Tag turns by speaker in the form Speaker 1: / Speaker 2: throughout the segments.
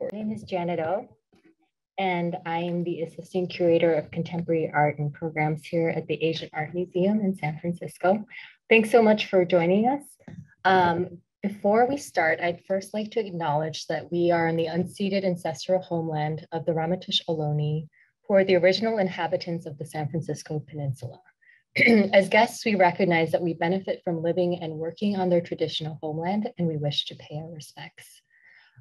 Speaker 1: My name is Janet O, and I am the Assistant Curator of Contemporary Art and Programs here at the Asian Art Museum in San Francisco. Thanks so much for joining us. Um, before we start, I'd first like to acknowledge that we are in the unceded ancestral homeland of the Ramaytush Ohlone, who are the original inhabitants of the San Francisco Peninsula. As guests, we recognize that we benefit from living and working on their traditional homeland, and we wish to pay our respects.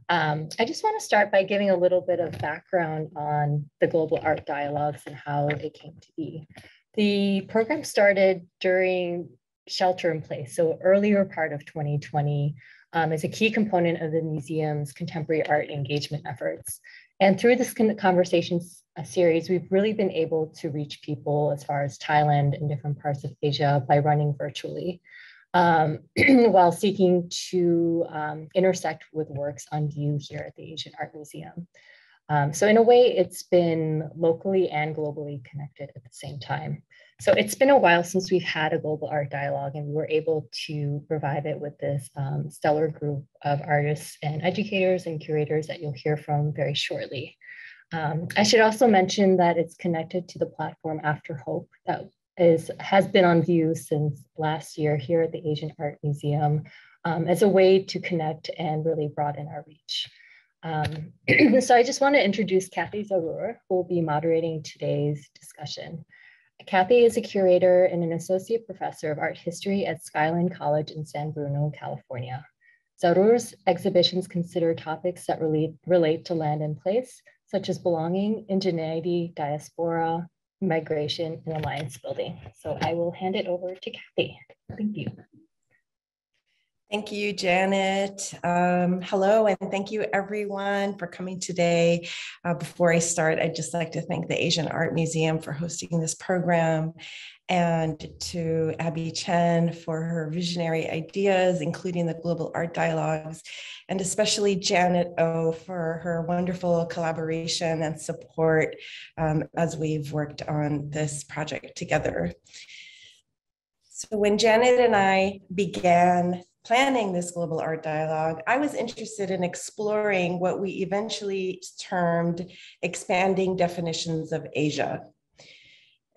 Speaker 1: Um, I just want to start by giving a little bit of background on the Global Art Dialogues and how it came to be. The program started during shelter in place, so earlier part of 2020 um, is a key component of the museum's contemporary art engagement efforts. And through this conversation uh, series, we've really been able to reach people as far as Thailand and different parts of Asia by running virtually um, while seeking to um, intersect with works on view here at the Asian Art Museum. Um, so in a way, it's been locally and globally connected at the same time. So it's been a while since we've had a global art dialogue and we were able to provide it with this um, stellar group of artists and educators and curators that you'll hear from very shortly. Um, I should also mention that it's connected to the platform After Hope that is has been on view since last year here at the Asian Art Museum um, as a way to connect and really broaden our reach. Um, so I just want to introduce Kathy Zarur, who will be moderating today's discussion. Kathy is a curator and an associate professor of art history at Skyline College in San Bruno, California. Zarur's exhibitions consider topics that relate, relate to land and place, such as belonging, indigeneity, diaspora, migration and alliance building. So I will hand it over to Kathy. Thank you.
Speaker 2: Thank you, Janet. Um, hello, and thank you everyone for coming today. Uh, before I start, I'd just like to thank the Asian Art Museum for hosting this program and to Abby Chen for her visionary ideas, including the Global Art Dialogues, and especially Janet O for her wonderful collaboration and support um, as we've worked on this project together. So when Janet and I began planning this global art dialogue, I was interested in exploring what we eventually termed expanding definitions of Asia.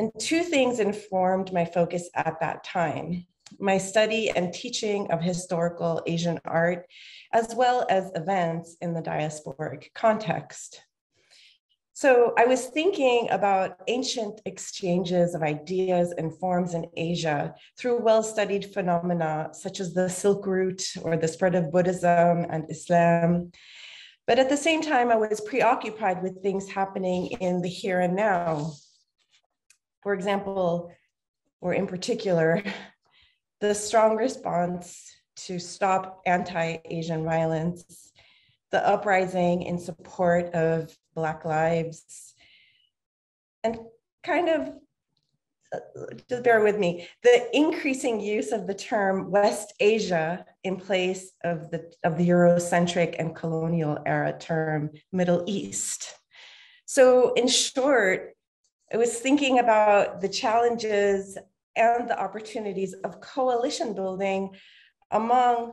Speaker 2: And two things informed my focus at that time my study and teaching of historical Asian art, as well as events in the diasporic context. So I was thinking about ancient exchanges of ideas and forms in Asia through well-studied phenomena such as the Silk Route or the spread of Buddhism and Islam. But at the same time, I was preoccupied with things happening in the here and now. For example, or in particular, the strong response to stop anti-Asian violence, the uprising in support of Black lives, and kind of, uh, just bear with me, the increasing use of the term West Asia in place of the, of the Eurocentric and colonial era term Middle East. So in short, I was thinking about the challenges and the opportunities of coalition building among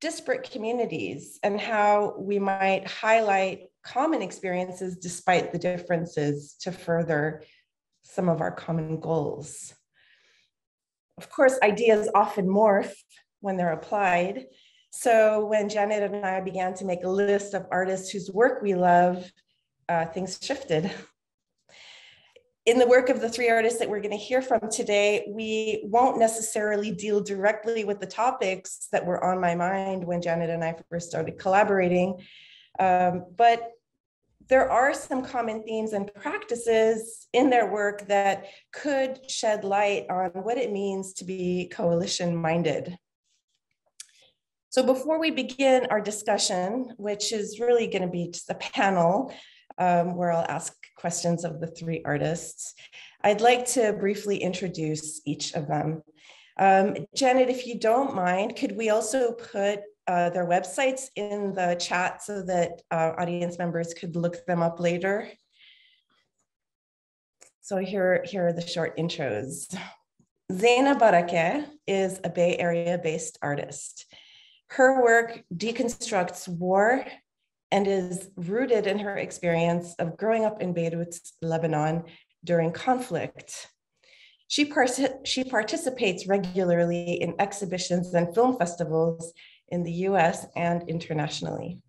Speaker 2: disparate communities and how we might highlight common experiences despite the differences to further some of our common goals. Of course, ideas often morph when they're applied. So when Janet and I began to make a list of artists whose work we love, uh, things shifted. In the work of the three artists that we're going to hear from today, we won't necessarily deal directly with the topics that were on my mind when Janet and I first started collaborating. Um, but there are some common themes and practices in their work that could shed light on what it means to be coalition minded. So before we begin our discussion, which is really going to be just a panel um, where I'll ask questions of the three artists, I'd like to briefly introduce each of them. Um, Janet, if you don't mind, could we also put uh, their websites in the chat so that uh, audience members could look them up later. So here, here are the short intros. Zeina Barakeh is a Bay Area based artist. Her work deconstructs war and is rooted in her experience of growing up in Beirut, Lebanon during conflict. She, she participates regularly in exhibitions and film festivals in the US and internationally.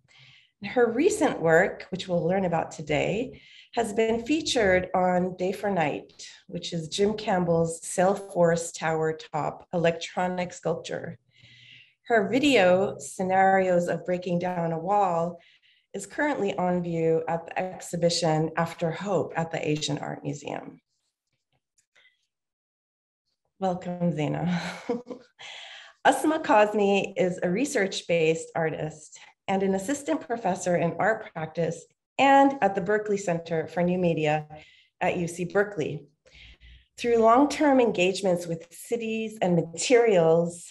Speaker 2: Her recent work, which we'll learn about today, has been featured on Day for Night, which is Jim Campbell's Salesforce Tower Top electronic sculpture. Her video, Scenarios of Breaking Down a Wall, is currently on view at the exhibition After Hope at the Asian Art Museum. Welcome, Zeina. Asma Kazmi is a research-based artist and an assistant professor in art practice and at the Berkeley Center for New Media at UC Berkeley. Through long-term engagements with cities and materials,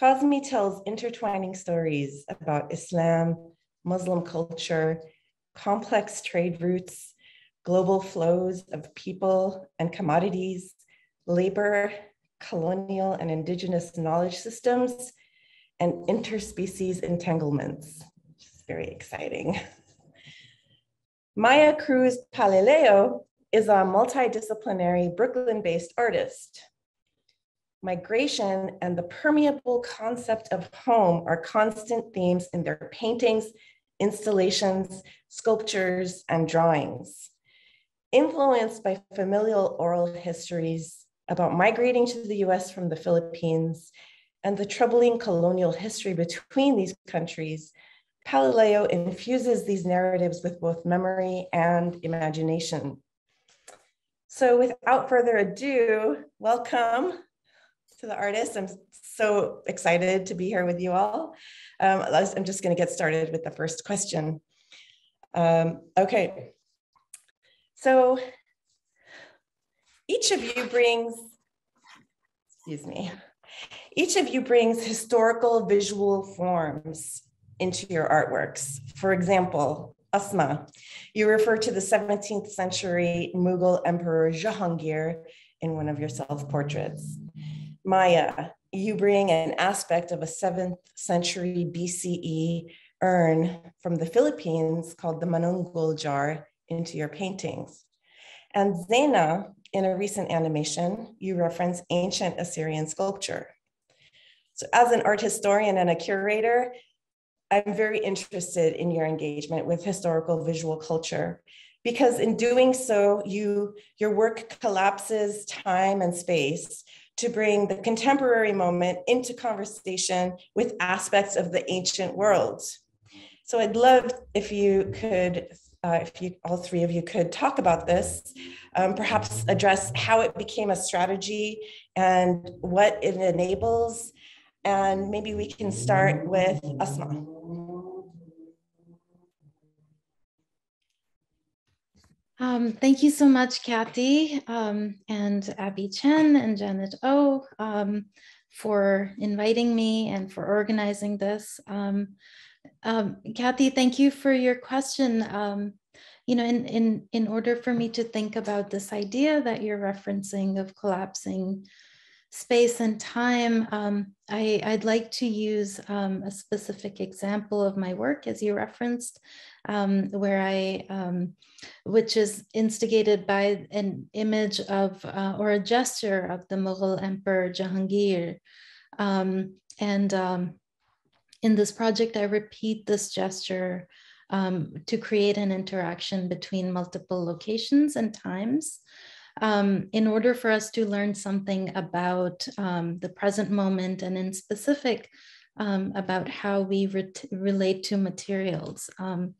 Speaker 2: Kazmi tells intertwining stories about Islam, Muslim culture, complex trade routes, global flows of people and commodities, labor, colonial and indigenous knowledge systems, and interspecies entanglements, which is very exciting. Maia Cruz Palileo is a multidisciplinary Brooklyn-based artist. Migration and the permeable concept of home are constant themes in their paintings, installations, sculptures, and drawings. Influenced by familial oral histories about migrating to the US from the Philippines and the troubling colonial history between these countries, Palileo infuses these narratives with both memory and imagination. So without further ado, welcome to the artist. I'm so excited to be here with you all. Um, I'm just gonna get started with the first question. Um, okay, so each of you brings, excuse me, each of you brings historical visual forms into your artworks. For example, Asma, you refer to the 17th century Mughal Emperor Jahangir in one of your self-portraits. Maia, you bring an aspect of a 7th century BCE urn from the Philippines called the Manunggul jar into your paintings. And Zeina, in a recent animation, you reference ancient Assyrian sculpture. So as an art historian and a curator, I'm very interested in your engagement with historical visual culture because in doing so, you, your work collapses time and space to bring the contemporary moment into conversation with aspects of the ancient world. So I'd love if you could, uh, if you all three of you could talk about this, um, perhaps address how it became a strategy and what it enables. And maybe we can start with Asma.
Speaker 3: Um, thank you so much, Kathy um, and Abby Chen and Janet O um, for inviting me and for organizing this. Um, um, Kathy, thank you for your question. Um, you know, in, in, in order for me to think about this idea that you're referencing of collapsing space and time, I, would like to use a specific example of my work as you referenced, um, where I, um, which is instigated by an image of, uh, or a gesture of the Mughal Emperor Jahangir. Um, and um, in this project, I repeat this gesture to create an interaction between multiple locations and times um, in order for us to learn something about um, the present moment and in specific um, about how we re relate to materials. Um,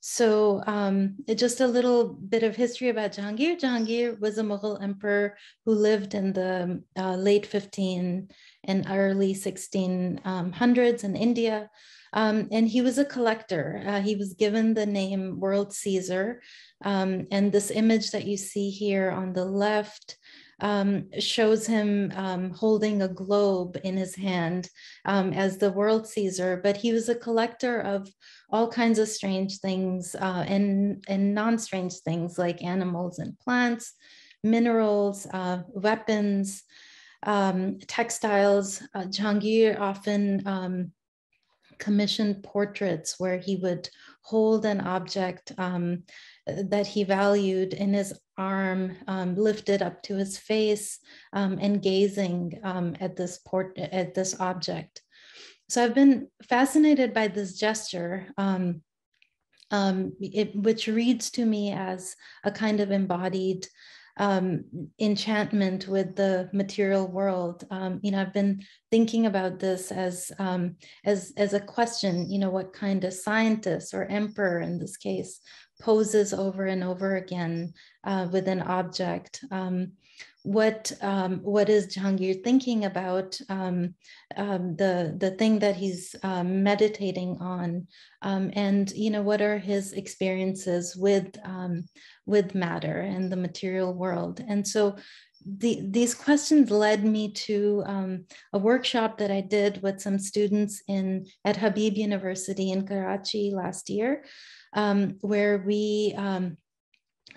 Speaker 3: so um, just a little bit of history about Jahangir. Jahangir was a Mughal emperor who lived in the uh, late 15 and early 1600s in India. Um, and he was a collector. Uh, he was given the name World Seizer. Um, and this image that you see here on the left um, shows him um, holding a globe in his hand um, as the World Seizer. But he was a collector of all kinds of strange things uh, and, and non-strange things like animals and plants, minerals, uh, weapons, um, textiles. Uh, often commissioned portraits where he would hold an object um, that he valued in his arm, um, lifted up to his face, um, and gazing um, at this port at this object. So I've been fascinated by this gesture, um, um, it, which reads to me as a kind of embodied um, enchantment with the material world. You know, I've been thinking about this as as as a question. You know, what kind of scientist or emperor in this case poses over and over again uh, with an object. Um, what um, what is Jahangir thinking about um, um, the the thing that he's um, meditating on, um, and you know what are his experiences with um, with matter and the material world, and so. The, these questions led me to a workshop that I did with some students in at Habib University in Karachi last year, where we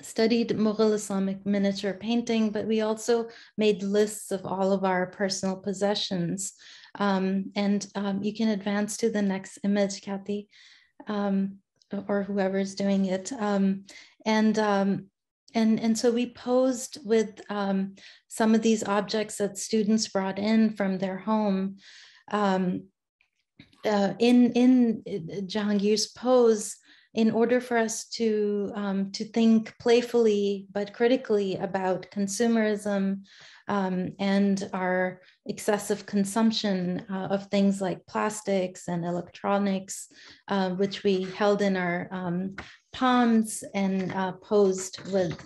Speaker 3: studied Mughal Islamic miniature painting, but we also made lists of all of our personal possessions. Um, and um, you can advance to the next image, Kathy, um, or whoever's doing it. Um, and, um, and, and so we posed with um, some of these objects that students brought in from their home. Uh, in, in Jahangir's pose, in order for us to um, to think playfully but critically about consumerism um, and our excessive consumption uh, of things like plastics and electronics, uh, which we held in our um, palms and uh, posed with.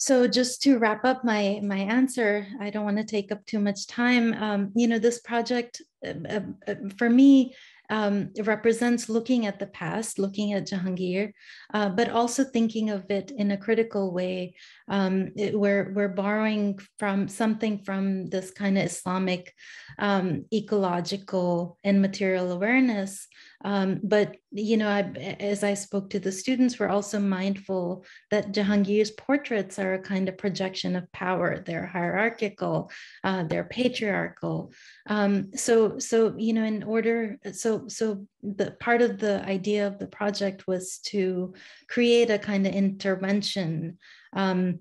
Speaker 3: So just to wrap up my my answer, I don't want to take up too much time. Um, you know, this project uh, uh, uh, for me um, represents looking at the past, looking at Jahangir, uh, but also thinking of it in a critical way. Um, it, we're, we're borrowing from something from this kind of Islamic um, ecological and material awareness. Um, but, you know, I, as I spoke to the students, we're also mindful that Jahangir's portraits are a kind of projection of power. They're hierarchical, uh, they're patriarchal. Um, so, so, you know, in order, so, so the part of the idea of the project was to create a kind of intervention um,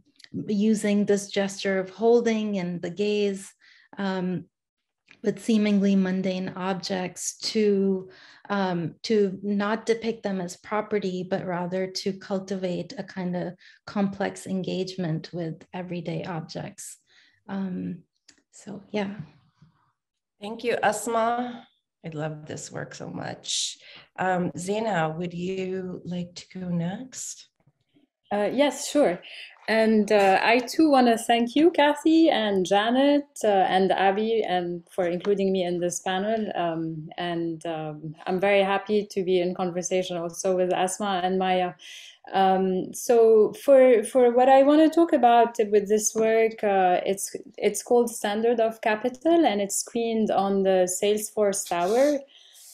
Speaker 3: using this gesture of holding and the gaze um, with seemingly mundane objects to um, to not depict them as property, but rather to cultivate a kind of complex engagement with everyday objects. Um, so yeah.
Speaker 2: Thank you, Asma. I love this work so much. Um, Zeina, would you like to go next?
Speaker 4: Uh, yes, sure. And uh, I too want to thank you, Kathy and Janet uh, and Abby, and for including me in this panel. Um, and um, I'm very happy to be in conversation also with Asma and Maia. Um, so for for what I want to talk about with this work, uh, it's it's called Standard of Capital, and it's screened on the Salesforce Tower.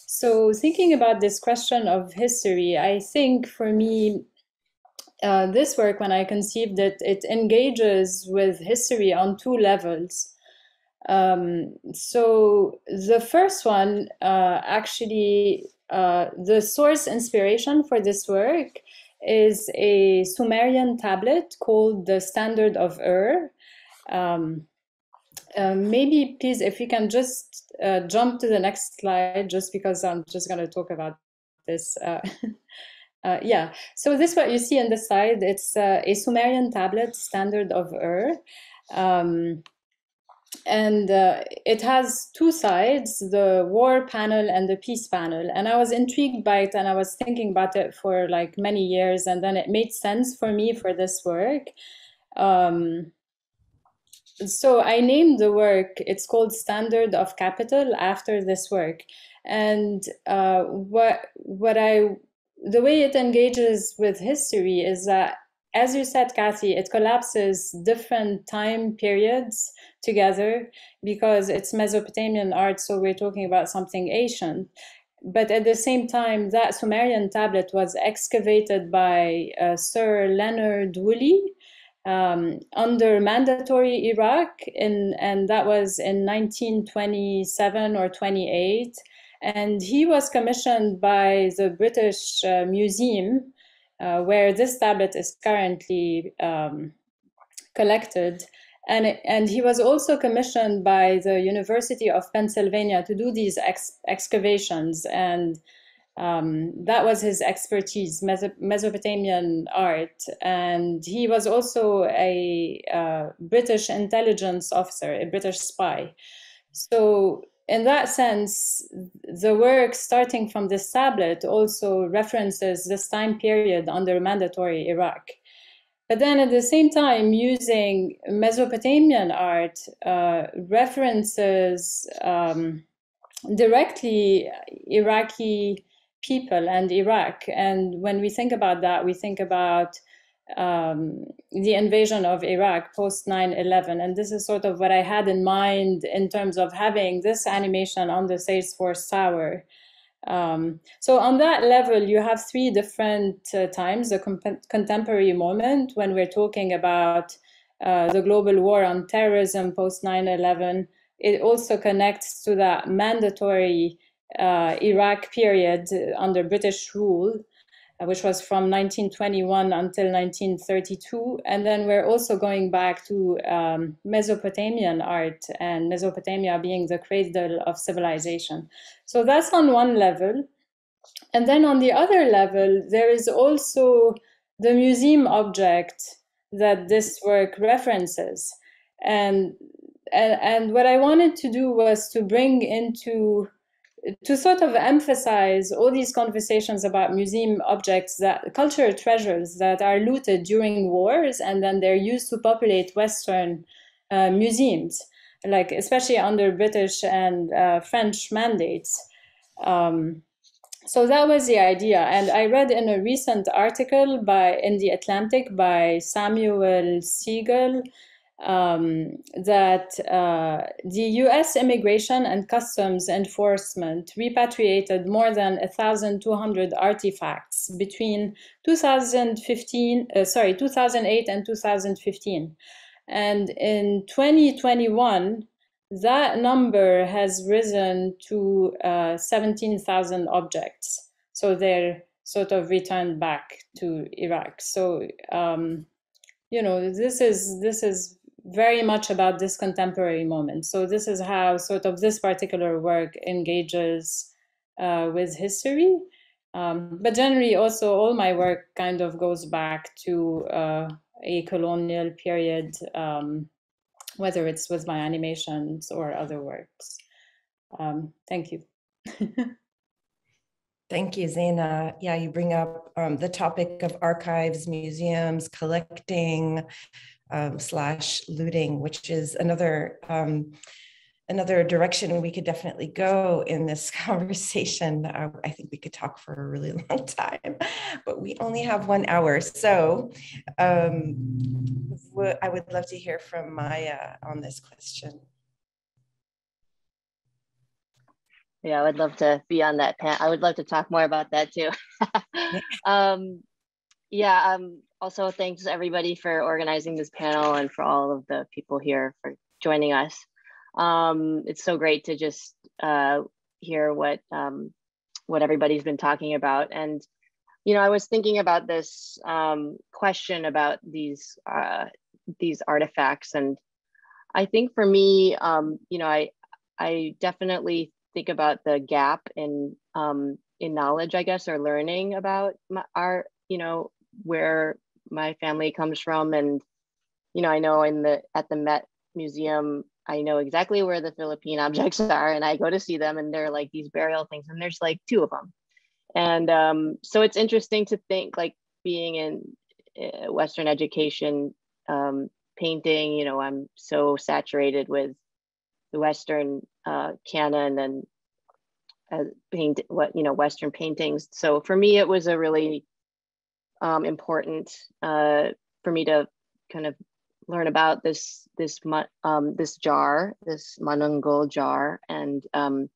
Speaker 4: So thinking about this question of history, I think for me uh, this work, when I conceived it, it engages with history on two levels. Um, so the first one, uh, actually, uh, the source inspiration for this work is a Sumerian tablet called the Standard of Ur. Um, uh, maybe please, if you can just uh, jump to the next slide, just because I'm just going to talk about this. Uh, yeah, so this what you see on the side. It's uh, a Sumerian tablet, standard of Ur. Um, and uh, it has two sides, the war panel and the peace panel. And I was intrigued by it and I was thinking about it for like many years. And then it made sense for me for this work. Um, so I named the work, it's called Standard of Capital after this work. And uh, what, what I the way it engages with history is that, as you said, Kathy, it collapses different time periods together because it's Mesopotamian art, so we're talking about something ancient. But at the same time, that Sumerian tablet was excavated by uh, Sir Leonard Woolley um, under mandatory Iraq, in, and that was in 1927 or 28 And he was commissioned by the British uh, Museum, uh, where this tablet is currently um, collected. And, and he was also commissioned by the University of Pennsylvania to do these ex excavations. And um, that was his expertise, Meso Mesopotamian art. And he was also a uh, British intelligence officer, a British spy. So in that sense, the work starting from this tablet also references this time period under mandatory Iraq. But then at the same time, using Mesopotamian art uh, references um, directly Iraqi people and Iraq. And when we think about that, we think about um, the invasion of Iraq post 9 11. And this is sort of what I had in mind in terms of having this animation on the Salesforce Tower. Um, so, on that level, you have three different uh, times the contemporary moment when we're talking about uh, the global war on terrorism post 9 11. It also connects to that mandatory uh, Iraq period under British rule which was from 1921 until 1932. And then we're also going back to um, Mesopotamian art and Mesopotamia being the cradle of civilization. So that's on one level. And then on the other level, there is also the museum object that this work references. And, and, and what I wanted to do was to bring into to sort of emphasize all these conversations about museum objects that cultural treasures that are looted during wars and then they're used to populate western uh, museums like especially under british and uh, french mandates. Um, so that was the idea. And i read in a recent article by in the atlantic by samuel siegel um, that uh, the US Immigration and Customs Enforcement repatriated more than 1,200 artifacts between 2015, uh, sorry, 2008 and 2015. And in 2021, that number has risen to uh, 17,000 objects. So they're sort of returned back to Iraq. So, um, you know, this is this is very much about this contemporary moment. So this is how sort of this particular work engages uh, with history. Um, but generally, also all my work kind of goes back to uh, a colonial period, um, whether it's with my animations or other works. Um, thank you.
Speaker 2: Thank you, Zeina. Yeah, you bring up um, the topic of archives, museums, collecting, um, slash looting, which is another um, another direction we could definitely go in this conversation. Uh, I think we could talk for a really long time, but we only have one hour. So um, I would love to hear from Maia on this question.
Speaker 5: Yeah, I would love to be on that. Panel. I would love to talk more about that too. um, yeah, um, also thanks everybody for organizing this panel and for all of the people here for joining us. Um, it's so great to just uh, hear what um, what everybody's been talking about. And you know, I was thinking about this um, question about these uh, these artifacts, and I think for me, um, you know, I I definitely think about the gap in um, in knowledge, I guess, or learning about my, our you know where my family comes from. And you know i know in the at the met museum i know exactly where the philippine objects are and i go to see them and they're like these burial things and there's like two of them and um, so it's interesting to think like being in uh, western education um, painting you know i'm so saturated with the western uh, canon and uh, paint what you know western paintings. So for me it was a really um, important uh, for me to kind of learn about this this um, this jar, this manunggul jar, and um,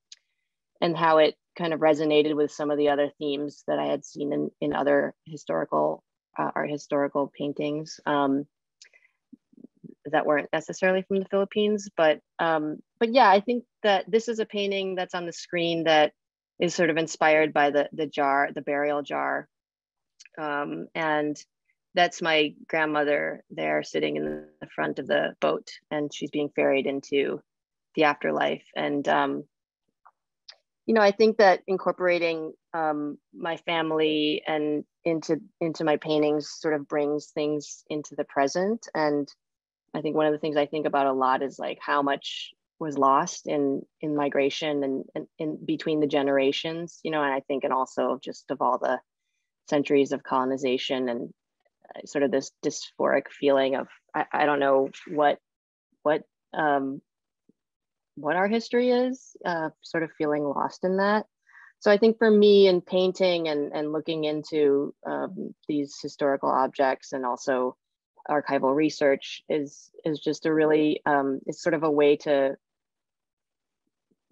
Speaker 5: and how it kind of resonated with some of the other themes that I had seen in in other historical uh, art historical paintings um, that weren't necessarily from the Philippines. But um, but yeah, I think that this is a painting that's on the screen that is sort of inspired by the the jar, the burial jar, um, and that's my grandmother there sitting in the front of the boat, and she's being ferried into the afterlife. And um, you know, I think that incorporating um, my family and into into my paintings sort of brings things into the present. And I think one of the things I think about a lot is like how much was lost in in migration and, and in between the generations. You know, and I think and also just of all the centuries of colonization and uh, sort of this dysphoric feeling of I, I don't know what what um, what our history is, uh, sort of feeling lost in that. So I think for me in painting and, and looking into um, these historical objects and also archival research is is just a really um, it's sort of a way to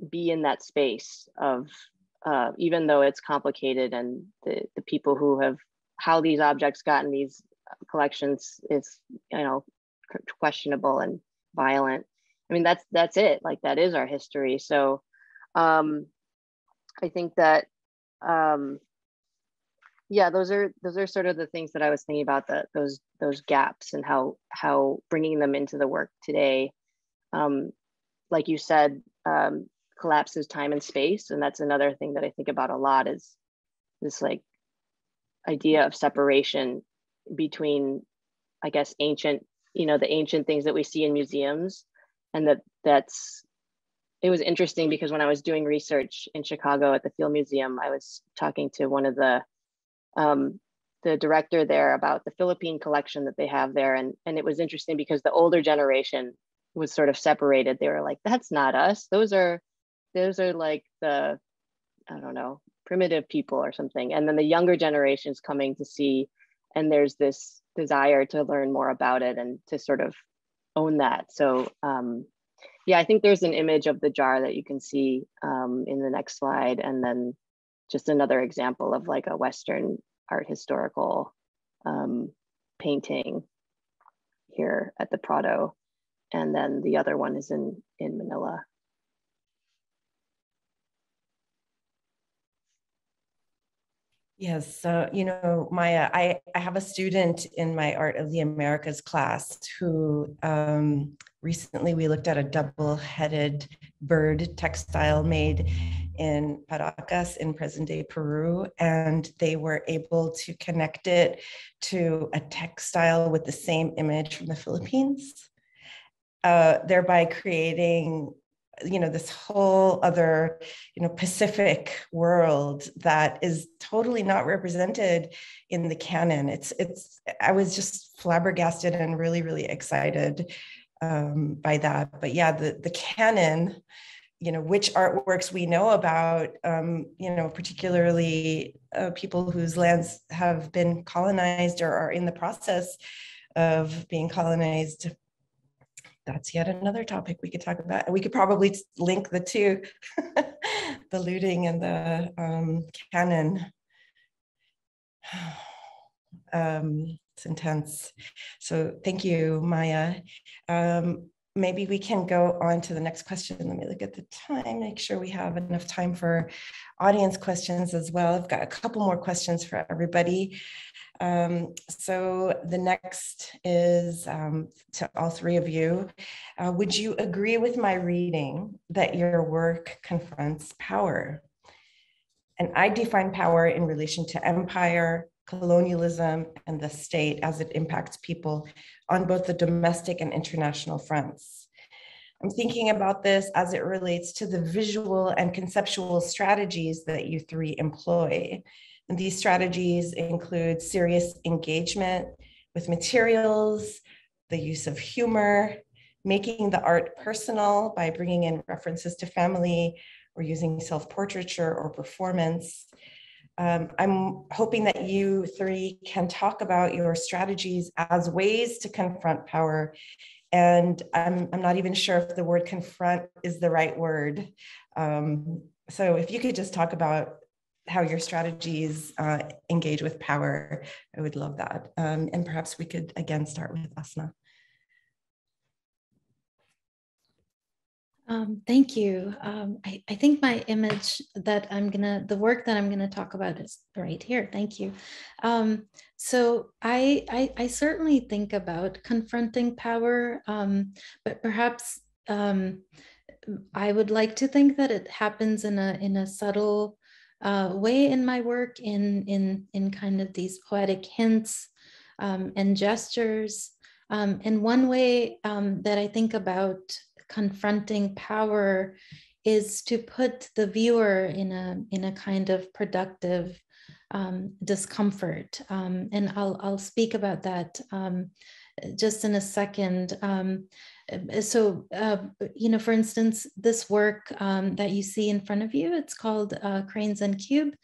Speaker 5: be in that space of uh, even though it's complicated and the, the people who have how these objects got in these collections is you know questionable and violent. I mean that's that's it. Like that is our history. So um i think that um yeah those are those are sort of the things that i was thinking about that those those gaps and how how bringing them into the work today. Um like you said um collapses time and space. And that's another thing that i think about a lot is this like idea of separation between i guess ancient you know the ancient things that we see in museums and that that's it was interesting because when i was doing research in chicago at the field museum i was talking to one of the um, the director there about the philippine collection that they have there. And and it was interesting because the older generation was sort of separated. They were like that's not us. Those are those are like the i don't know primitive people or something. And then the younger generations coming to see and there's this desire to learn more about it and to sort of own that. So um, yeah i think there's an image of the jar that you can see um, in the next slide and then just another example of like a western art historical um, painting here at the prado. And then the other one is in in manila
Speaker 2: Yes, so you know, Maia, I, I have a student in my Art of the Americas class who um, recently we looked at a double-headed bird textile made in Paracas in present-day Peru, and they were able to connect it to a textile with the same image from the Philippines, uh, thereby creating you know this whole other you know pacific world that is totally not represented in the canon. It's it's i was just flabbergasted and really really excited um, by that. But yeah the the canon you know which artworks we know about um, you know particularly uh, people whose lands have been colonized or are in the process of being colonized that's yet another topic we could talk about. We could probably link the two, the looting and the um, canon. Um, it's intense. So thank you, Maia. Um, maybe we can go on to the next question. Let me look at the time, make sure we have enough time for audience questions as well. I've got a couple more questions for everybody. Um, so the next is um, to all three of you. Uh, would you agree with my reading that your work confronts power? And I define power in relation to empire, colonialism, and the state as it impacts people on both the domestic and international fronts. I'm thinking about this as it relates to the visual and conceptual strategies that you three employ and these strategies include serious engagement with materials, the use of humor, making the art personal by bringing in references to family or using self-portraiture or performance. Um, I'm hoping that you three can talk about your strategies as ways to confront power. And I'm, I'm not even sure if the word confront is the right word. Um, so if you could just talk about how your strategies uh, engage with power. I would love that. Um, and perhaps we could again start with Asma.
Speaker 3: Um, thank you. Um, I, I, think my image that I'm gonna, the work that I'm gonna talk about is right here. Thank you. Um, so I, I, I, certainly think about confronting power, um, but perhaps um, I would like to think that it happens in a in a subtle uh, way in my work, in in in kind of these poetic hints um, and gestures. and one way that I think about confronting power is to put the viewer in a in a kind of productive um, discomfort, um, and I'll I'll speak about that um, just in a second. Um, so, uh, you know, for instance, this work um, that you see in front of you, it's called uh, Cranes and Cube.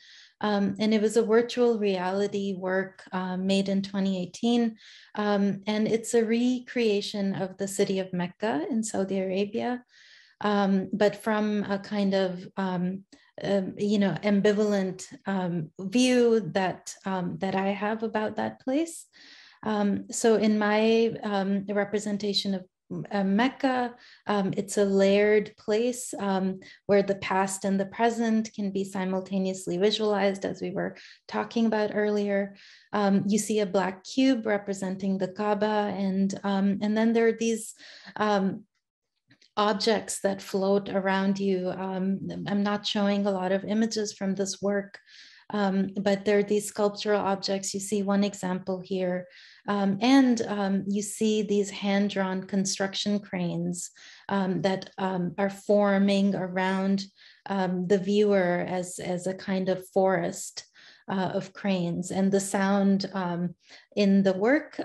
Speaker 3: Um, and it was a virtual reality work uh, made in 2018. Um, and it's a recreation of the city of Mecca in Saudi Arabia, um, but from a kind of um, um, you know ambivalent um, view that that I have about that place. so in my representation of uh, Mecca. Um, it's a layered place um, where the past and the present can be simultaneously visualized, as we were talking about earlier. Um, you see a black cube representing the Kaaba, and, um, and then there are these um, objects that float around you. Um, I'm not showing a lot of images from this work, um, but there are these sculptural objects. You see one example here. Um, and um, you see these hand-drawn construction cranes um, that um, are forming around um, the viewer as, as a kind of forest uh, of cranes. And the sound um, in the work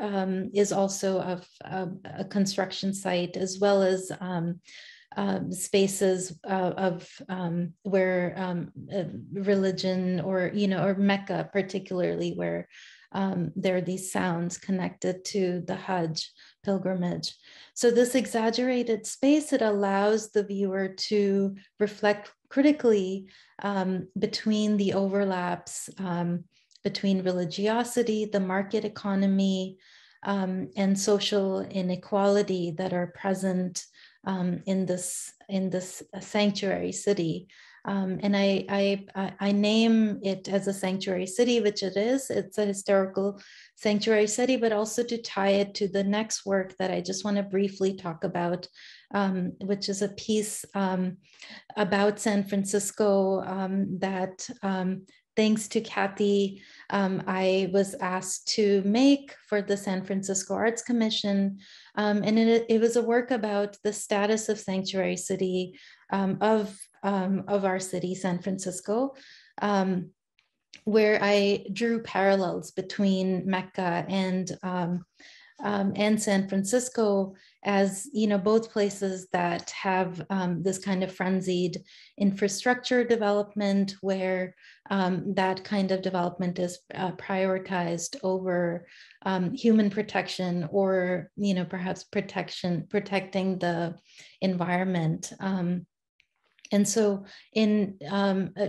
Speaker 3: is also of, of, a construction site as well as um, spaces uh, of um, where um, uh, religion or you know or Mecca particularly where um, there are these sounds connected to the Hajj pilgrimage. So this exaggerated space it allows the viewer to reflect critically um, between the overlaps um, between religiosity, the market economy, and social inequality that are present um, in this in this sanctuary city. Um, and I, I, I name it as a sanctuary city, which it is. It's a historical sanctuary city, but also to tie it to the next work that I just want to briefly talk about, um, which is a piece um, about San Francisco um, that um, thanks to Kathy, um, I was asked to make for the San Francisco Arts Commission. Um, and it, it, was a work about the status of sanctuary city um, of, um, of our city, San Francisco, um, where I drew parallels between Mecca and um, and San Francisco as you know both places that have um, this kind of frenzied infrastructure development where um, that kind of development is uh, prioritized over um, human protection or you know perhaps protection protecting the environment. Um, and so in um, uh,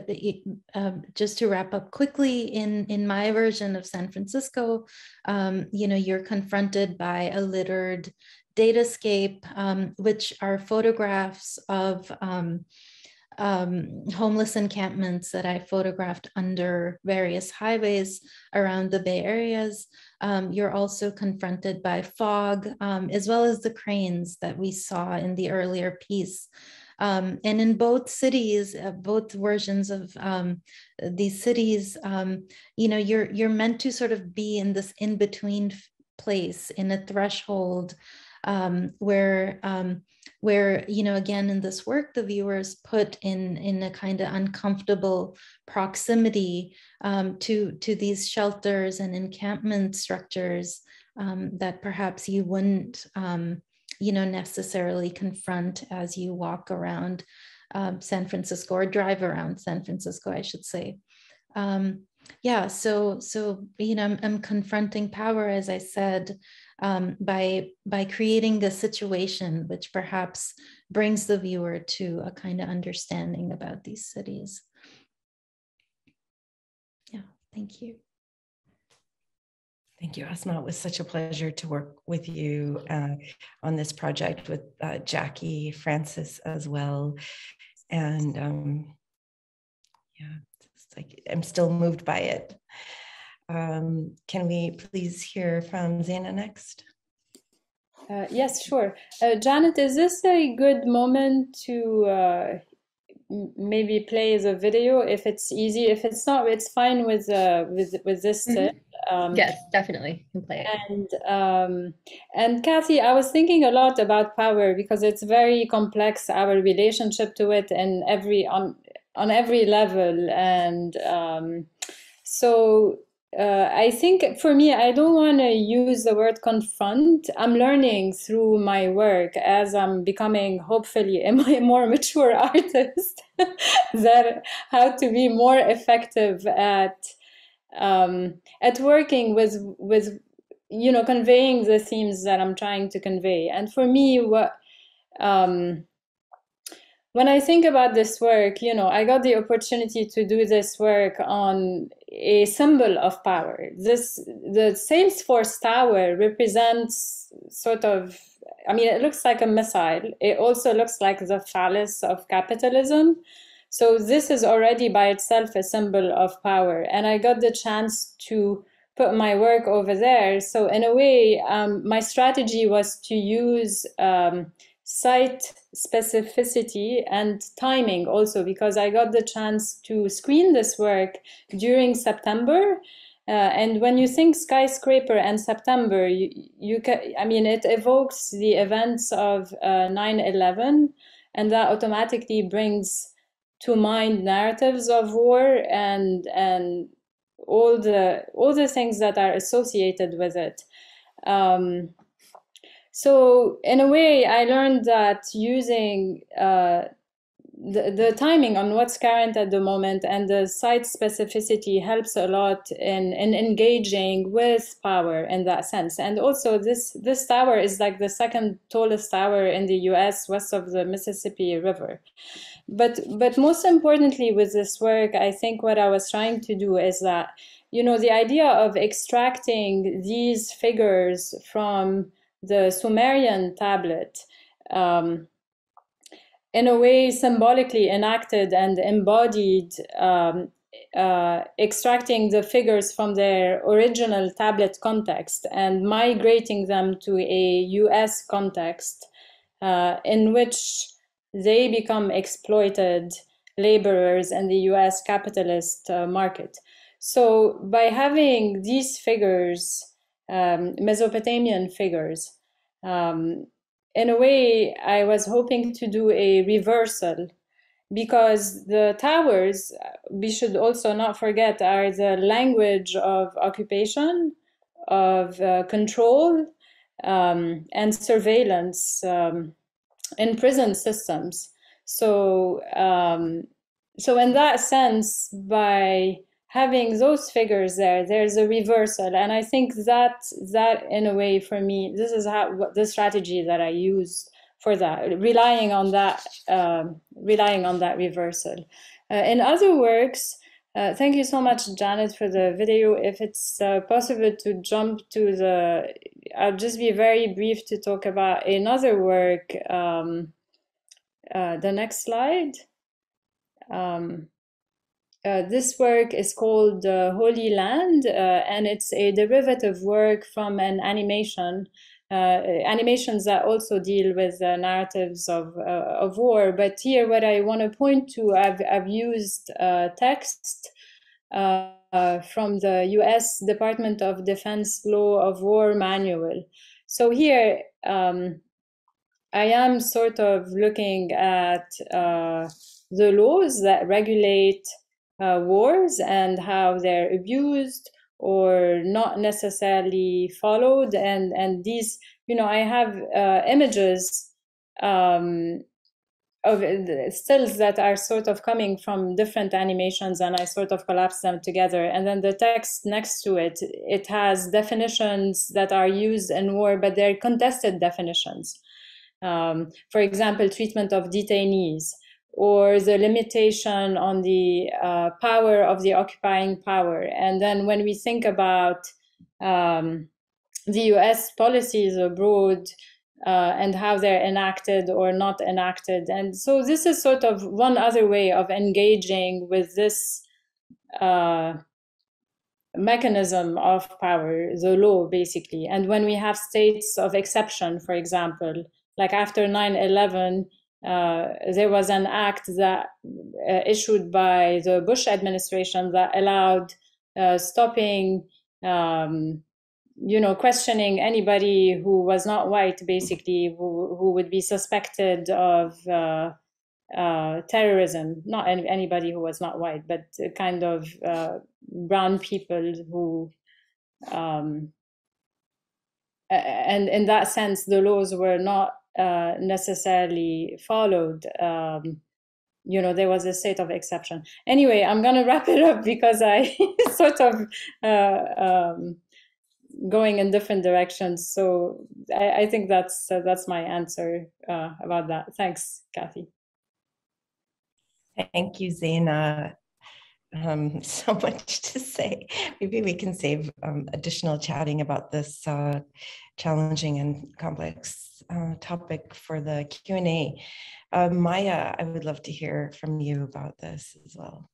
Speaker 3: uh, just to wrap up quickly in in my version of san francisco um, you know you're confronted by a littered datascape um, which are photographs of um, um, homeless encampments that i photographed under various highways around the bay areas. Um, you're also confronted by fog as well as the cranes that we saw in the earlier piece um, and in both cities, uh, both versions of um, these cities, um, you know, you're you're meant to sort of be in this in between place, in a threshold, um, where um, where you know again in this work the viewers put in in a kind of uncomfortable proximity um, to to these shelters and encampment structures um, that perhaps you wouldn't um, you know, necessarily confront as you walk around um, San Francisco or drive around San Francisco, I should say. Um, yeah, so so you know, I'm, I'm confronting power, as I said, um, by by creating a situation which perhaps brings the viewer to a kind of understanding about these cities. Yeah, thank you.
Speaker 2: Thank you, Asma. It was such a pleasure to work with you uh, on this project with uh, Jackie, Francis as well. And um, yeah, it's like I'm still moved by it. Um, can we please hear from Zeina next?
Speaker 4: Uh, yes, sure. Uh, Janet, is this a good moment to uh, maybe play the video if it's easy? If it's not, it's fine with uh, with with this. Mm -hmm.
Speaker 1: um, yes, definitely can play it.
Speaker 4: And um, and Kathy, I was thinking a lot about power because it's very complex our relationship to it and every on on every level and um, so uh, I think for me, I don't want to use the word confront. I'm learning through my work as I'm becoming, hopefully, a more mature artist, that how to be more effective at um, at working with with you know conveying the themes that I'm trying to convey. And for me, what um, when I think about this work, you know, I got the opportunity to do this work on a symbol of power. This the Salesforce Tower represents sort of I mean it looks like a missile. It also looks like the phallus of capitalism. So this is already by itself a symbol of power. And I got the chance to put my work over there. So in a way, um, my strategy was to use um, site specificity and timing also because I got the chance to screen this work during September. Uh, and when you think skyscraper and September, you, you can, I mean, it evokes the events of 9-11 uh, and that automatically brings to mind narratives of war and, and all the, all the things that are associated with it. Um, so in a way, I learned that using uh, the, the timing on what's current at the moment and the site specificity helps a lot in, in engaging with power in that sense. And also this, this tower is like the second tallest tower in the US west of the Mississippi River. But, but most importantly with this work, I think what I was trying to do is that, you know, the idea of extracting these figures from the Sumerian tablet, um, in a way symbolically enacted and embodied, um, uh, extracting the figures from their original tablet context and migrating them to a US context uh, in which they become exploited laborers in the US capitalist uh, market. So by having these figures um, Mesopotamian figures. Um, in a way, I was hoping to do a reversal because the towers, we should also not forget, are the language of occupation, of uh, control, um, and surveillance um, in prison systems. So, um, so in that sense, by having those figures there there's a reversal. And i think that that in a way for me this is how the strategy that i use for that relying on that um, relying on that reversal. Uh, in other works uh, thank you so much janet for the video. If it's uh, possible to jump to the i'll just be very brief to talk about another work um, uh, the next slide. Um, uh, this work is called uh, Holy Land, uh, and it's a derivative work from an animation, uh, animations that also deal with narratives of, uh, of war. But here, what I want to point to, I've, I've used text from the US Department of Defense Law of War Manual. So here, um, I am sort of looking at the laws that regulate uh, wars and how they're abused or not necessarily followed. And and these you know i have uh, images um, of stills that are sort of coming from different animations and i sort of collapse them together. And then the text next to it it has definitions that are used in war but they're contested definitions. Um, for example treatment of detainees or the limitation on the uh, power of the occupying power. And then when we think about um, the US policies abroad uh, and how they're enacted or not enacted. And so this is sort of one other way of engaging with this uh, mechanism of power, the law, basically. And when we have states of exception, for example, like after 9 11, uh, there was an act that uh, issued by the Bush administration that allowed uh, stopping um, you know, questioning anybody who was not white, basically, who, who would be suspected of uh, uh, terrorism. Not any, anybody who was not white, but kind of brown people who, um, and in that sense, the laws were not uh, necessarily followed. Um, you know, there was a state of exception. Anyway, I'm going to wrap it up because I sort of. Uh, um, going in different directions. So I, I think that's uh, that's my answer uh, about that. Thanks, Kathy.
Speaker 2: Thank you, Zeina. Um, so much to say. Maybe we can save um, additional chatting about this uh, challenging and complex uh, topic for the Q&A. Uh, Maia, I would love to hear from you about this as well.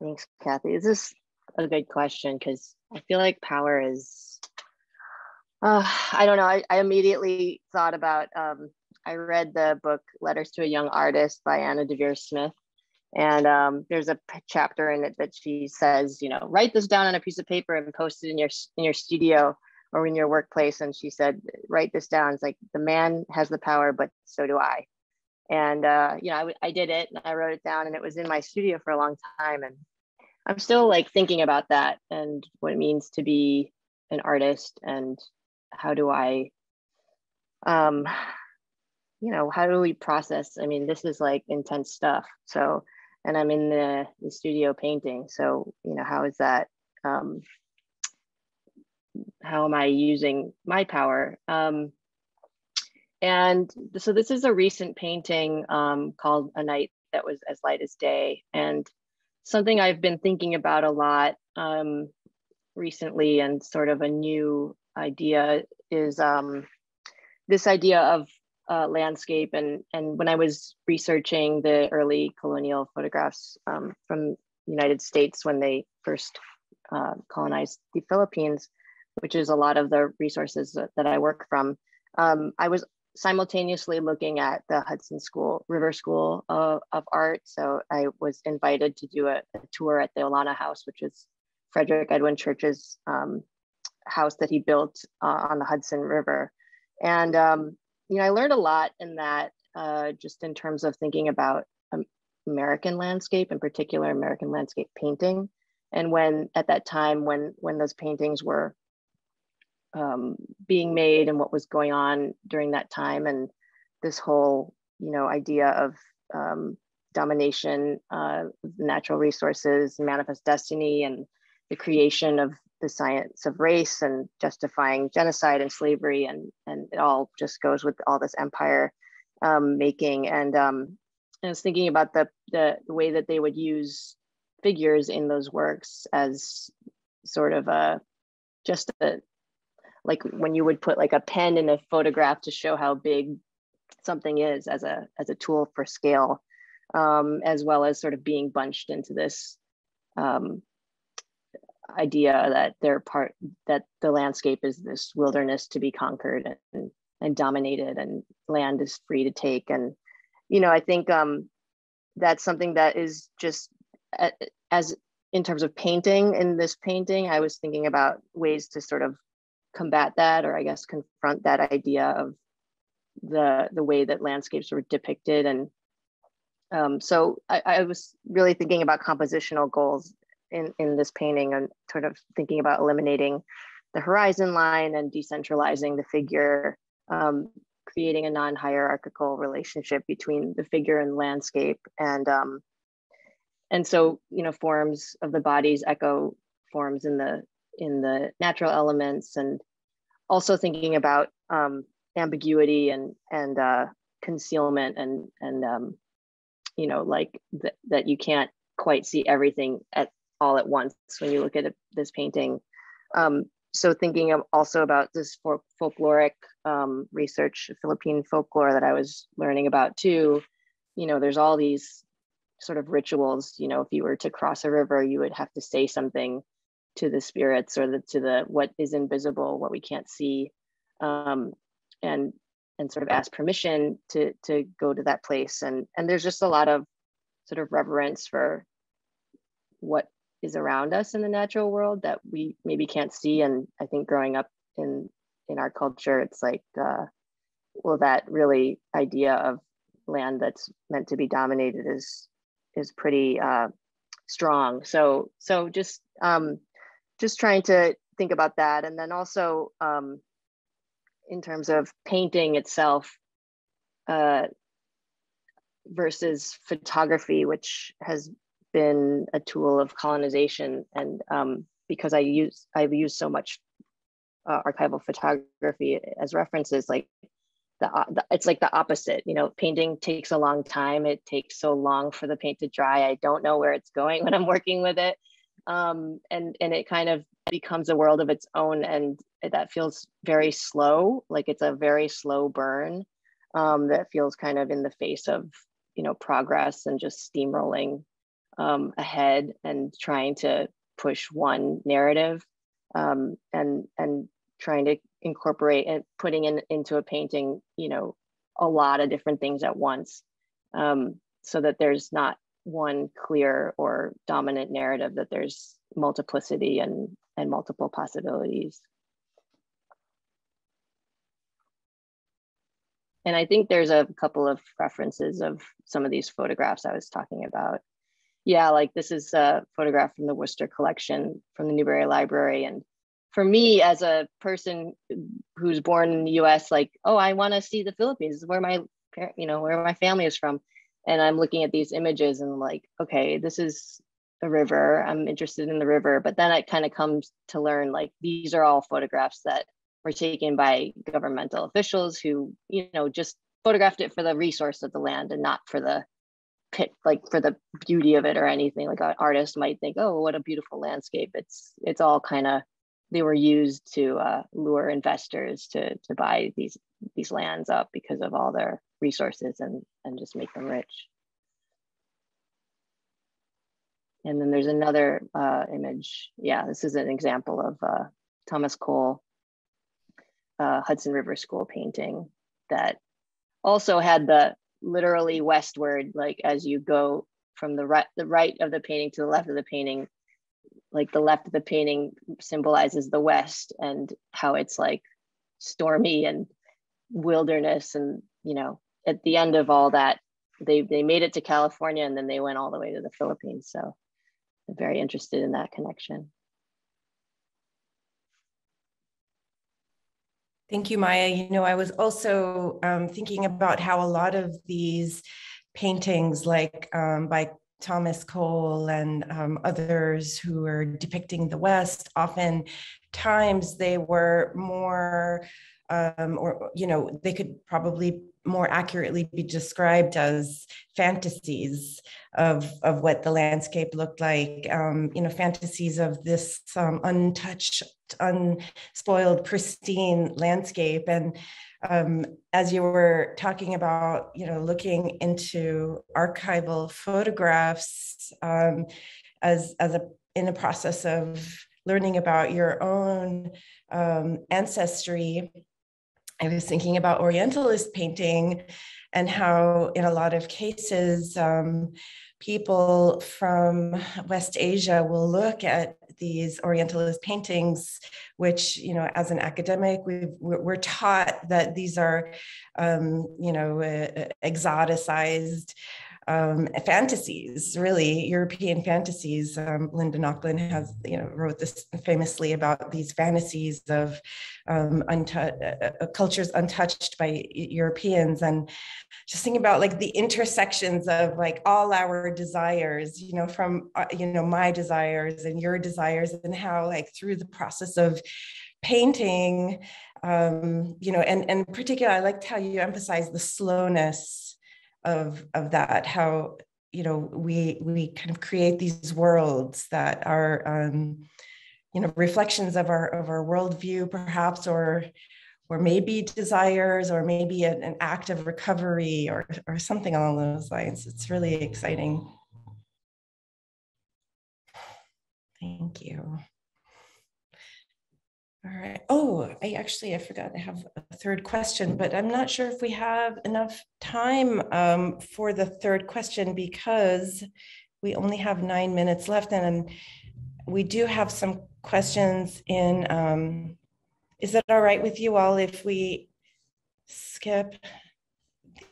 Speaker 5: Thanks, Kathy. This is a good question because I feel like power is, uh, I don't know. I, I immediately thought about, um, I read the book Letters to a Young Artist by Anna Deavere Smith. And um, there's a chapter in it that she says, you know, write this down on a piece of paper and post it in your in your studio or in your workplace. And she said, write this down. It's like the man has the power, but so do I. And uh, you know, I, I did it and I wrote it down, and it was in my studio for a long time. And I'm still like thinking about that and what it means to be an artist and how do I um you know how do we process I mean this is like intense stuff so and I'm in the, the studio painting. So you know how is that um how am I using my power? Um and so this is a recent painting um, called A Night That Was As Light as Day. And something I've been thinking about a lot um, recently and sort of a new idea is um, this idea of uh, landscape. And, and when I was researching the early colonial photographs um, from United States when they first uh, colonized the Philippines, which is a lot of the resources that, that I work from, um, I was simultaneously looking at the Hudson School, River School of, of Art. So I was invited to do a, a, tour at the Olana House, which is Frederick Edwin Church's um, house that he built uh, on the Hudson River. And, um, you know, I learned a lot in that uh, just in terms of thinking about American landscape, in particular American landscape painting. And when at that time, when when those paintings were um, being made and what was going on during that time and this whole you know idea of um, domination uh, natural resources manifest destiny and the creation of the science of race and justifying genocide and slavery and and it all just goes with all this empire um, making. And um, I was thinking about the, the way that they would use figures in those works as sort of a just a like when you would put like a pen in a photograph to show how big something is as a as a tool for scale um, as well as sort of being bunched into this um, idea that they're part that the landscape is this wilderness to be conquered and, and dominated and land is free to take. And you know i think um, that's something that is just as in terms of painting in this painting i was thinking about ways to sort of combat that or I guess confront that idea of the the way that landscapes were depicted. And um, so I, I, was really thinking about compositional goals in, in this painting and sort of thinking about eliminating the horizon line and decentralizing the figure, um, creating a non-hierarchical relationship between the figure and landscape. And, um, and so, you know, forms of the bodies echo forms in the in the natural elements and also thinking about um, ambiguity and and uh, concealment and and um, you know like th- that you can't quite see everything at all at once when you look at this painting Um, so thinking of also about this folk folkloric um, research, Philippine folklore that I was learning about too, you know, there's all these sort of rituals, you know, if you were to cross a river, you would have to say something to the spirits or the, to the, what is invisible, what we can't see. Um, and, and sort of ask permission to, to go to that place. And, and there's just a lot of sort of reverence for what is around us in the natural world that we maybe can't see. And I think growing up in in our culture, it's like, uh, well, that really idea of land that's meant to be dominated is is pretty uh, strong. So so just um, just trying to think about that, and then also um, in terms of painting itself. Uh, versus photography, which has been a tool of colonization. And um, because I use, I've used so much uh, archival photography as references, like the, the, it's like the opposite, you know, painting takes a long time. It takes so long for the paint to dry. I don't know where it's going when I'm working with it. Um, and, and it kind of becomes a world of its own. And that feels very slow, like it's a very slow burn um, that feels kind of in the face of, you know, progress and just steamrolling um, ahead and trying to push one narrative um, and and trying to incorporate and putting in into a painting you know a lot of different things at once um, so that there's not one clear or dominant narrative that there's multiplicity and and multiple possibilities. And i think there's a couple of references of some of these photographs i was talking about yeah, like this is a photograph from the Worcester collection from the Newberry Library. And for me, as a person who's born in the US, like, oh, I want to see the Philippines, this is where my you know, where my family is from. And I'm looking at these images and like, okay, this is a river. I'm interested in the river. But then it kind of comes to learn like these are all photographs that were taken by governmental officials who, you know, just photographed it for the resource of the land and not for the pick like for the beauty of it or anything like an artist might think oh what a beautiful landscape. It's it's all kind of they were used to uh, lure investors to to buy these these lands up because of all their resources and and just make them rich. And then there's another uh, image. Yeah this is an example of uh, thomas cole uh, hudson river school painting that also had the literally westward, like as you go from the right the right of the painting to the left of the painting, like the left of the painting symbolizes the west and how it's like stormy and wilderness and you know at the end of all that they they made it to California and then they went all the way to the Philippines. So I'm very interested in that connection.
Speaker 2: Thank you, Maia. You know, I was also um, thinking about how a lot of these paintings, like um, by Thomas Cole and um, others who are depicting the West, often times they were more, um, or, you know, they could probably more accurately be described as fantasies of, of what the landscape looked like, um, you know, fantasies of this um, untouched, unspoiled, pristine landscape. And um, as you were talking about, you know, looking into archival photographs um, as, as a, in the process of learning about your own um, ancestry, I was thinking about Orientalist painting and how, in a lot of cases, um, people from West Asia will look at these Orientalist paintings, which, you know, as an academic, we we're taught that these are, um, you know, uh, exoticized um, fantasies, really European fantasies. Um, Linda Nochlin has, you know, wrote this famously about these fantasies of um, untu- uh, uh, cultures untouched by Europeans, and just thinking about like the intersections of like all our desires, you know, from uh, you know my desires and your desires, and how like through the process of painting um, you know, and and particularly, I liked how you emphasize the slowness of of that how you know we we kind of create these worlds that are um you know, reflections of our of our worldview, perhaps, or or maybe desires, or maybe an, an act of recovery, or or something along those lines. It's really exciting. Thank you. All right. Oh, I actually I forgot I have a third question, but I'm not sure if we have enough time um, for the third question because we only have nine minutes left, and we do have some questions in. Um, is that all right with you all if we skip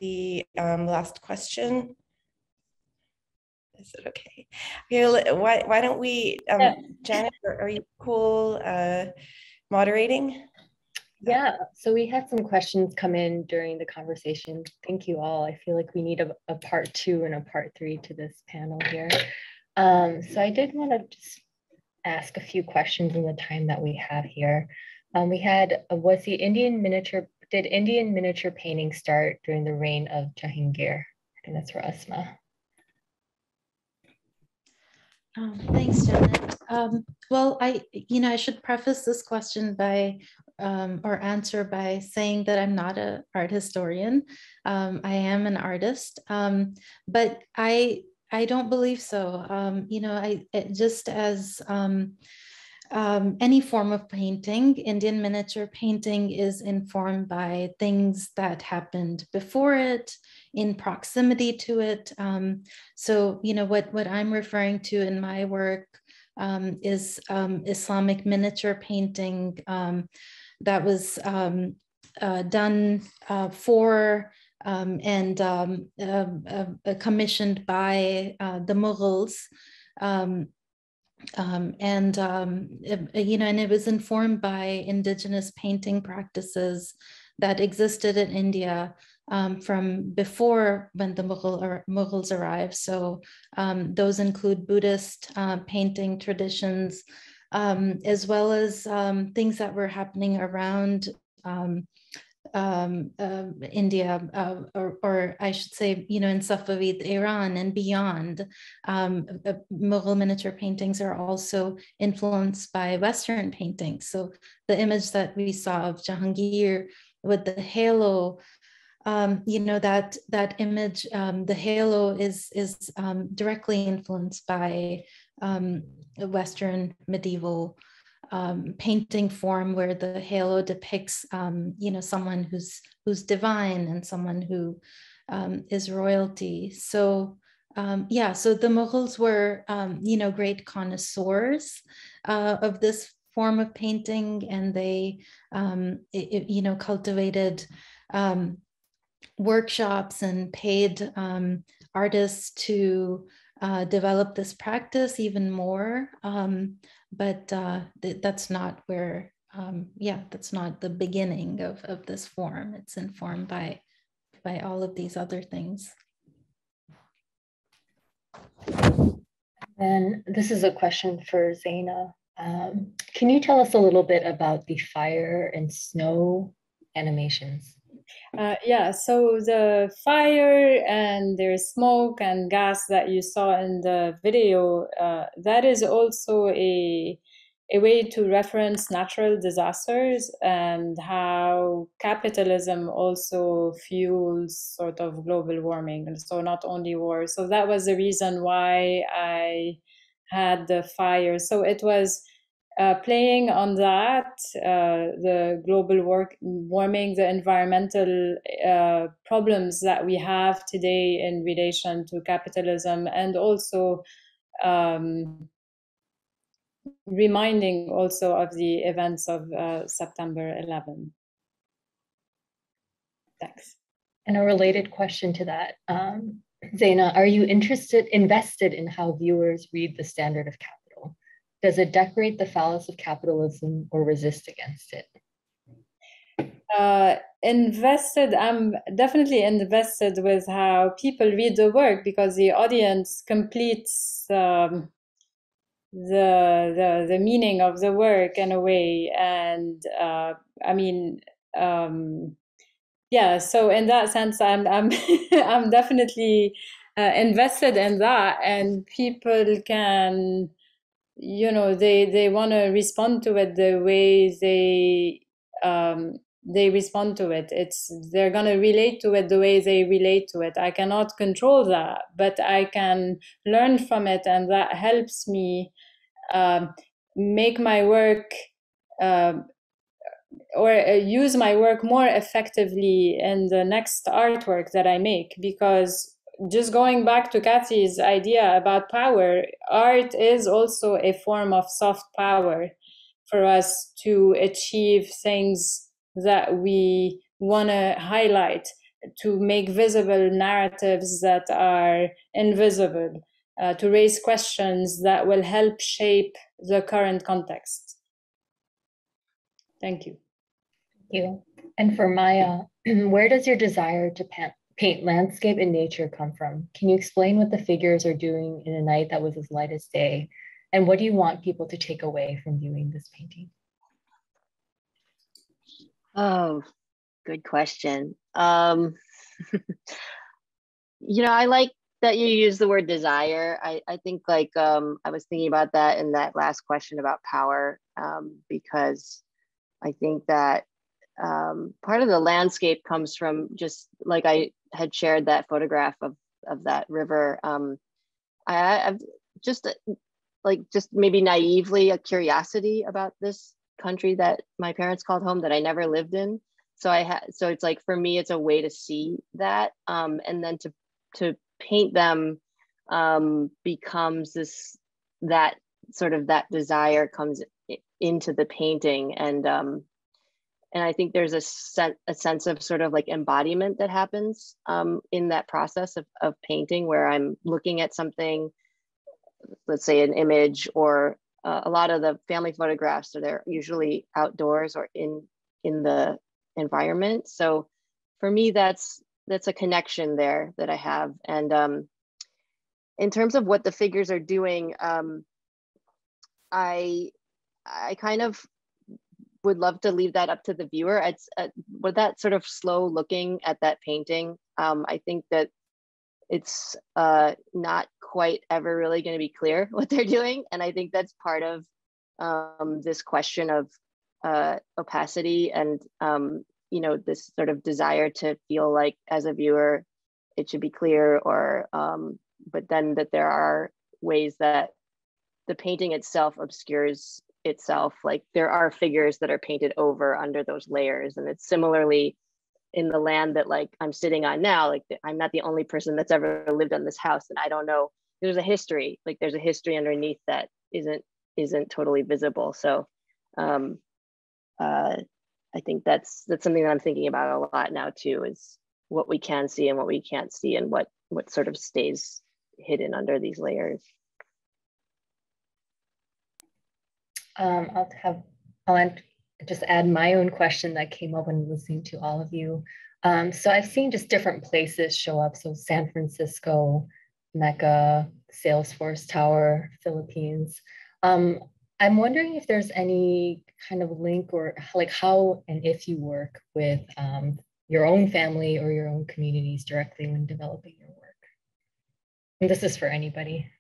Speaker 2: the um, last question? Is it okay? Why, why don't we, um, yeah. Janet, are, are, you cool uh, moderating?
Speaker 1: Yeah, so we had some questions come in during the conversation. Thank you all. I feel like we need a, a part two and a part three to this panel here. Um, so I did want to just ask a few questions in the time that we have here. Um, we had, uh, was the Indian miniature, did Indian miniature painting start during the reign of Jahangir? I think that's for Asma.
Speaker 3: Um, thanks, Janet. Um, well, I, you know, I should preface this question by, um, or answer by saying that I'm not an art historian. Um, I am an artist, um, but I, I don't believe so. Um, you know, I just as um, any form of painting, Indian miniature painting is informed by things that happened before it, in proximity to it. Um, so, you know, what, what I'm referring to in my work um, is um, Islamic miniature painting um, that was um, uh, done uh, for and uh, uh, commissioned by uh, the Mughals. Um, um, and um, it, you know, and it was informed by indigenous painting practices that existed in India um, from before when the Mughal, Mughals arrived. So um, those include Buddhist uh, painting traditions, um, as well as um, things that were happening around um, uh, India, uh, or, or, I should say, you know, in Safavid Iran and beyond. Um, uh, Mughal miniature paintings are also influenced by Western paintings. So the image that we saw of Jahangir with the halo, um, you know, that that image, um, the halo is is um, directly influenced by um, Western medieval um, painting form where the halo depicts, you know, someone who's who's divine and someone who is royalty. So um, yeah, so the Mughals were, um, you know, great connoisseurs uh, of this form of painting, and they, um, it, you know, cultivated workshops and paid artists to uh, develop this practice even more. Um, but uh, th that's not where, um, yeah, that's not the beginning of, of this form. It's informed by, by all of these other things.
Speaker 1: And this is a question for Zeina. Um, can you tell us a little bit about the fire and snow animations?
Speaker 4: Uh, yeah, so the fire and there's smoke and gas that you saw in the video, uh, that is also a a way to reference natural disasters and how capitalism also fuels sort of global warming. And so not only war. So that was the reason why i had the fire. So it was uh, playing on that, uh, the global work, warming, the environmental uh, problems that we have today in relation to capitalism, and also um, reminding also of the events of uh, September 11. Thanks.
Speaker 1: And a related question to that, um, Zeina, are you interested, invested in how viewers read the standard of capital? Does it decorate the phallus of capitalism or resist against it?
Speaker 4: Uh, invested, I'm definitely invested with how people read the work because the audience completes um, the, the the meaning of the work in a way. And uh, I mean, um, yeah. So in that sense, I'm I'm I'm definitely uh, invested in that, and people can you know they they want to respond to it the way they um, they respond to it. It's they're going to relate to it the way they relate to it. I cannot control that but i can learn from it and that helps me um, make my work uh, or uh, use my work more effectively in the next artwork that i make because just going back to Kathy's idea about power, art is also a form of soft power for us to achieve things that we want to highlight, to make visible narratives that are invisible, uh, to raise questions that will help shape the current context. Thank you.
Speaker 1: Thank you. And for Maia, where does your desire to paint landscape and nature come from? Can you explain what the figures are doing in a night that was as light as day? And what do you want people to take away from viewing this painting?
Speaker 5: Oh, good question. Um, you know, I like that you use the word desire. I, I think like um, I was thinking about that in that last question about power um, because I think that um, part of the landscape comes from just like I had shared that photograph of of that river. Um, I, I've just like just maybe naively a curiosity about this country that my parents called home that I never lived in. So I had so it's like for me it's a way to see that um, and then to to paint them um, becomes this that sort of that desire comes into the painting and um, and I think there's a, set, a sense of sort of like embodiment that happens um, in that process of, of painting where I'm looking at something, let's say an image or uh, a lot of the family photographs are they're usually outdoors or in in the environment. So for me, that's that's a connection there that I have. And um, in terms of what the figures are doing, um, I I kind of would love to leave that up to the viewer. It's uh, with that sort of slow looking at that painting. Um, I think that it's uh, not quite ever really going to be clear what they're doing, and I think that's part of um, this question of uh, opacity and um, you know this sort of desire to feel like as a viewer it should be clear, or um, but then that there are ways that the painting itself obscures itself like there are figures that are painted over under those layers and it's similarly in the land that like i'm sitting on now like i'm not the only person that's ever lived on this house and i don't know there's a history like there's a history underneath that isn't isn't totally visible so um uh i think that's that's something that i'm thinking about a lot now too is what we can see and what we can't see and what what sort of stays hidden under these layers
Speaker 1: Um, I'll have, I'll just add my own question that came up when listening to all of you. Um, so I've seen just different places show up. So San Francisco, Mecca, Salesforce Tower, Philippines. Um, I'm wondering if there's any kind of link or like how and if you work with um, your own family or your own communities directly when developing your work. And this is for anybody.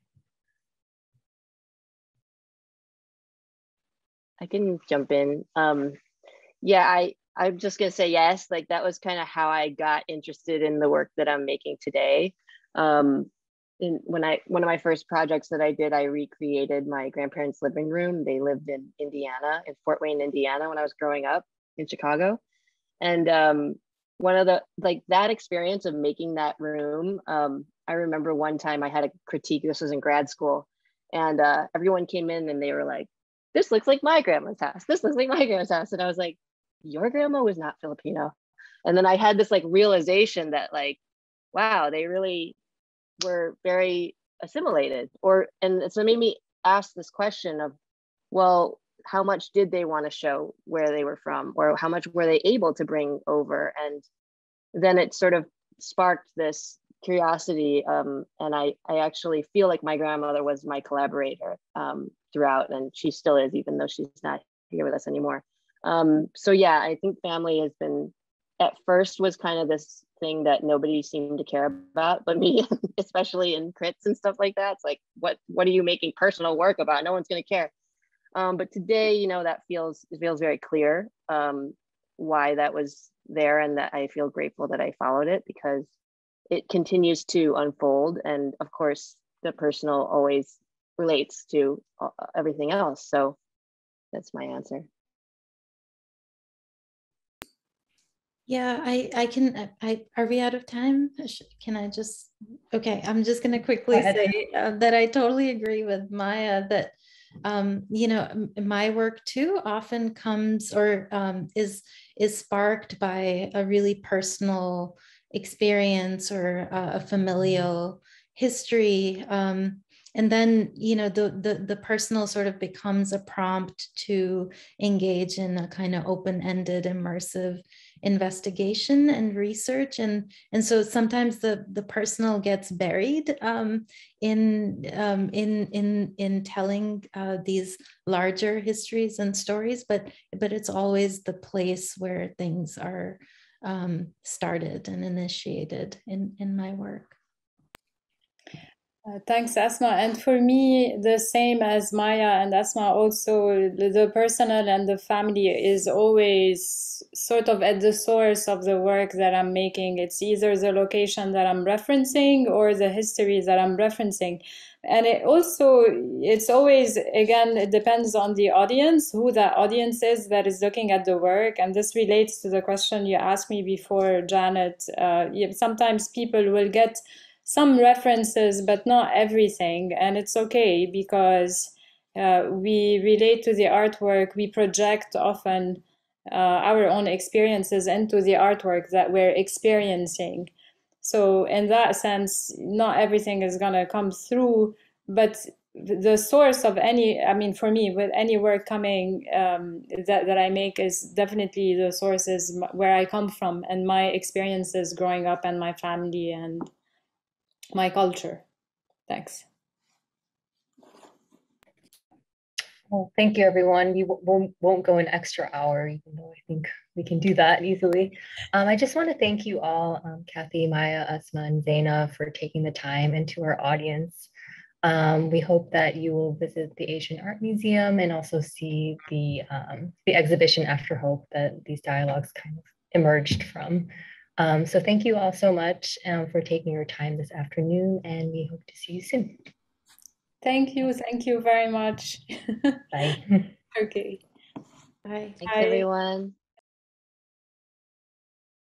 Speaker 5: I can jump in. Um, yeah, I I'm just gonna say yes. Like that was kind of how I got interested in the work that I'm making today. Um, in, when I one of my first projects that I did, I recreated my grandparents' living room. They lived in Indiana, in Fort Wayne, Indiana, when I was growing up in Chicago, and um, one of the like that experience of making that room. Um, I remember one time I had a critique. This was in grad school, and uh, everyone came in and they were like, this looks like my grandma's house. This looks like my grandma's house. And I was like, your grandma was not Filipino. And then I had this like realization that like, wow, they really were very assimilated. Or and so it made me ask this question of, well, how much did they want to show where they were from, or how much were they able to bring over? And then it sort of sparked this curiosity um, and I, I actually feel like my grandmother was my collaborator um, throughout and she still is even though she's not here with us anymore. Um, so yeah i think family has been at first was kind of this thing that nobody seemed to care about but me especially in crits and stuff like that it's like what what are you making personal work about? No one's going to care. Um, but today you know that feels feels very clear um, why that was there and that i feel grateful that i followed it because it continues to unfold. And of course the personal always relates to uh, everything else. So that's my answer.
Speaker 3: Yeah, I I can I are we out of time? Can I just okay, I'm just going to quickly say uh, that I totally agree with Maia that um, you know, my work too often comes or um, is is sparked by a really personal experience or uh, a familial history. Um, and then you know the, the the personal sort of becomes a prompt to engage in a kind of open-ended immersive investigation and research and and so sometimes the the personal gets buried um, in um, in in in telling uh, these larger histories and stories but but it's always the place where things are um, started and initiated in in my work
Speaker 4: uh, thanks, Asma. And for me, the same as Maia and Asma, also the, the, personal and the family is always sort of at the source of the work that I'm making. It's either the location that I'm referencing or the history that I'm referencing. And it also, it's always, again, it depends on the audience, who that audience is that is looking at the work. And this relates to the question you asked me before, Janet. Uh, sometimes people will get some references, but not everything. And it's okay because uh, we relate to the artwork, we project often uh, our own experiences into the artwork that we're experiencing. So, in that sense, not everything is going to come through, but the source of any i mean for me with any work coming um, that, that i make is definitely the sources where i come from and my experiences growing up and my family and my culture. Thanks.
Speaker 1: Well, thank you, everyone. You won't, won't go an extra hour, even though I think we can do that easily. Um, I just want to thank you all, um, Kathy, Maia, Asma, and Zeina, for taking the time and to our audience. Um, we hope that you will visit the Asian Art Museum and also see the, um, the exhibition After Hope that these dialogues kind of emerged from. Um, so thank you all so much um, for taking your time this afternoon and we hope to see you soon.
Speaker 4: Thank you. Thank you very much.
Speaker 1: Bye.
Speaker 4: okay.
Speaker 3: Bye.
Speaker 5: Thanks, Bye. everyone.